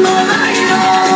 のなの